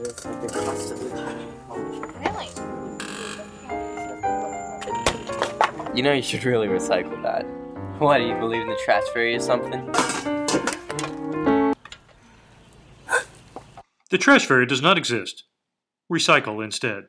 Really? You know you should really recycle that. Why do you believe in the trash fairy or something? The trash fairy does not exist. Recycle instead.